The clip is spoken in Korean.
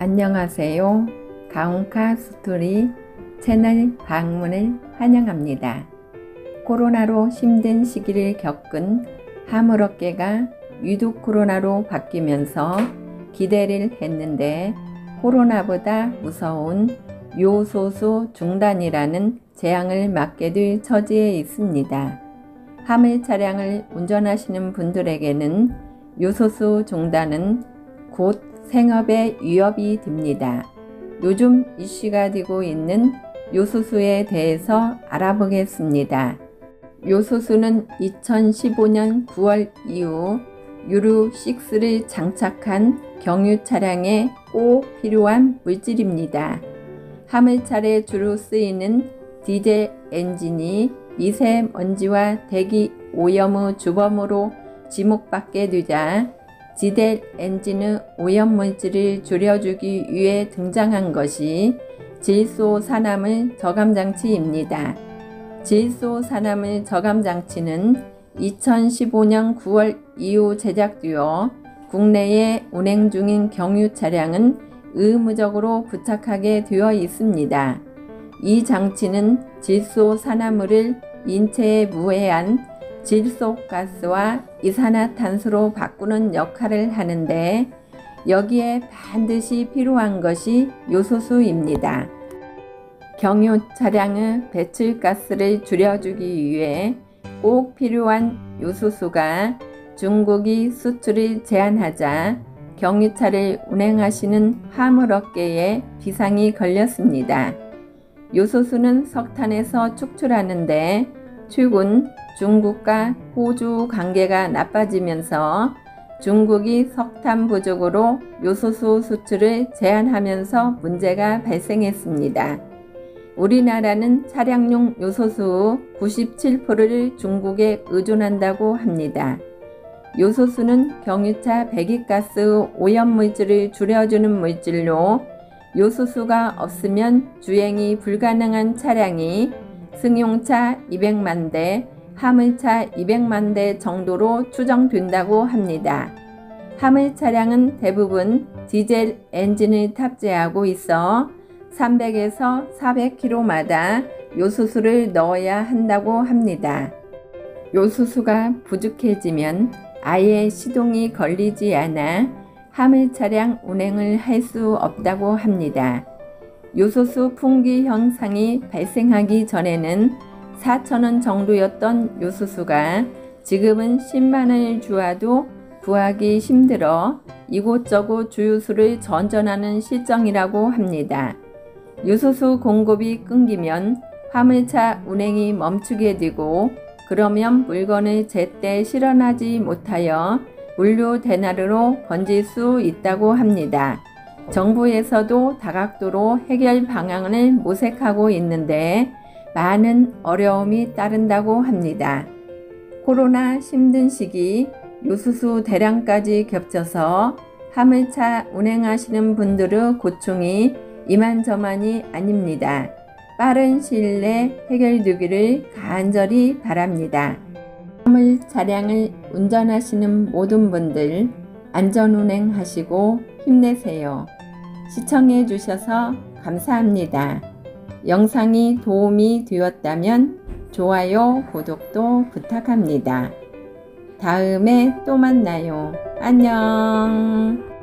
안녕하세요. 가온카 스토리 채널 방문을 환영합니다. 코로나로 힘든 시기를 겪은 화물업계가 위드 코로나로 바뀌면서 기대를 했는데 코로나보다 무서운 요소수 중단이라는 재앙을 맞게 될 처지에 있습니다. 화물 차량을 운전하시는 분들에게는 요소수 중단은 곧 생업에 위협이 됩니다. 요즘 이슈가 되고 있는 요소수에 대해서 알아보겠습니다. 요소수는 2015년 9월 이후 유루6를 장착한 경유 차량에 꼭 필요한 물질입니다. 화물차례 주로 쓰이는 디젤 엔진이 미세먼지와 대기 오염의 주범으로 지목받게 되자 디젤 엔진의 오염물질을 줄여주기 위해 등장한 것이 질소 산화물 저감장치입니다. 질소 산화물 저감장치는 2015년 9월 이후 제작되어 국내에 운행 중인 경유 차량은 의무적으로 부착하게 되어 있습니다. 이 장치는 질소 산화물을 인체에 무해한 질소가스와 이산화탄소로 바꾸는 역할을 하는데 여기에 반드시 필요한 것이 요소수입니다. 경유 차량의 배출가스를 줄여주기 위해 꼭 필요한 요소수가 중국이 수출을 제한하자 경유차를 운행하시는 화물업계에 비상이 걸렸습니다. 요소수는 석탄에서 축출하는데 최근 중국과 호주 관계가 나빠지면서 중국이 석탄 부족으로 요소수 수출을 제한하면서 문제가 발생했습니다. 우리나라는 차량용 요소수 97%를 중국에 의존한다고 합니다. 요소수는 경유차 배기가스 오염물질을 줄여주는 물질로 요소수가 없으면 주행이 불가능한 차량이 승용차 200만 대, 화물차 200만 대 정도로 추정된다고 합니다. 화물 차량은 대부분 디젤 엔진을 탑재하고 있어 300에서 400km마다 요소수를 넣어야 한다고 합니다. 요소수가 부족해지면 아예 시동이 걸리지 않아 화물 차량 운행을 할 수 없다고 합니다. 요소수 풍기 현상이 발생하기 전에는 4천원 정도였던 요소수가 지금은 10만원을 주어도 구하기 힘들어 이곳저곳 주유소를 전전하는 실정이라고 합니다. 요소수 공급이 끊기면 화물차 운행이 멈추게 되고 그러면 물건을 제때 실어나지 못하여 물류 대나루로 번질 수 있다고 합니다. 정부에서도 다각도로 해결 방향을 모색하고 있는데 많은 어려움이 따른다고 합니다. 코로나 힘든 시기 요수수 대량까지 겹쳐서 화물차 운행하시는 분들의 고충이 이만저만이 아닙니다. 빠른 시일 내 해결되기를 간절히 바랍니다. 화물 차량을 운전하시는 모든 분들 안전운행 하시고 힘내세요. 시청해 주셔서 감사합니다. 영상이 도움이 되었다면 좋아요, 구독도 부탁합니다. 다음에 또 만나요. 안녕.